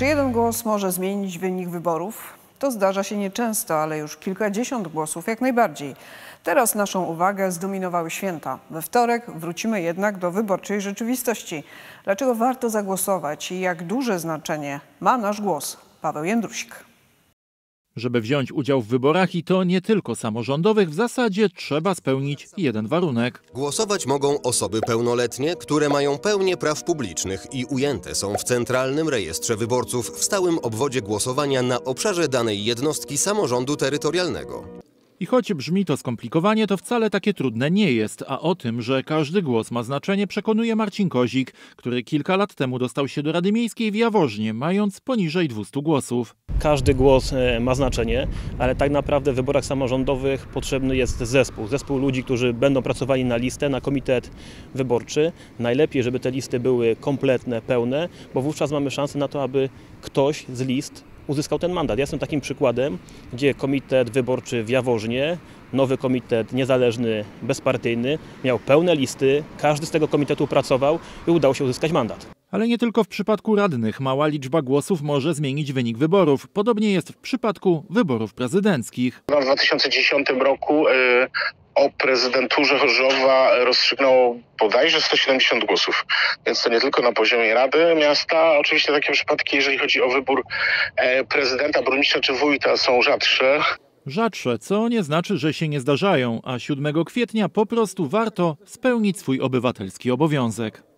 Czy jeden głos może zmienić wynik wyborów? To zdarza się nieczęsto, ale już kilkadziesiąt głosów jak najbardziej. Teraz naszą uwagę zdominowały święta. We wtorek wrócimy jednak do wyborczej rzeczywistości. Dlaczego warto zagłosować i jak duże znaczenie ma nasz głos? Paweł Jędrusik. Żeby wziąć udział w wyborach i to nie tylko samorządowych, w zasadzie trzeba spełnić jeden warunek. Głosować mogą osoby pełnoletnie, które mają pełnię praw publicznych i ujęte są w Centralnym Rejestrze Wyborców w stałym obwodzie głosowania na obszarze danej jednostki samorządu terytorialnego. I choć brzmi to skomplikowanie, to wcale takie trudne nie jest, a o tym, że każdy głos ma znaczenie, przekonuje Marcin Kozik, który kilka lat temu dostał się do Rady Miejskiej w Jaworznie, mając poniżej 200 głosów. Każdy głos e, ma znaczenie, ale tak naprawdę w wyborach samorządowych potrzebny jest zespół. Zespół ludzi, którzy będą pracowali na listę, na komitet wyborczy. Najlepiej, żeby te listy były kompletne, pełne, bo wówczas mamy szansę na to, aby ktoś z list uzyskał ten mandat. Ja jestem takim przykładem, gdzie komitet wyborczy w Jaworznie, nowy komitet niezależny, bezpartyjny, miał pełne listy, każdy z tego komitetu pracował i udało się uzyskać mandat. Ale nie tylko w przypadku radnych mała liczba głosów może zmienić wynik wyborów. Podobnie jest w przypadku wyborów prezydenckich. W 2010 roku y, o prezydenturze Chorzowa rozstrzygnął bodajże 170 głosów. Więc to nie tylko na poziomie Rady Miasta. Oczywiście takie przypadki, jeżeli chodzi o wybór e, prezydenta, burmistrza czy wójta są rzadsze. Rzadsze, co nie znaczy, że się nie zdarzają, a 7 kwietnia po prostu warto spełnić swój obywatelski obowiązek.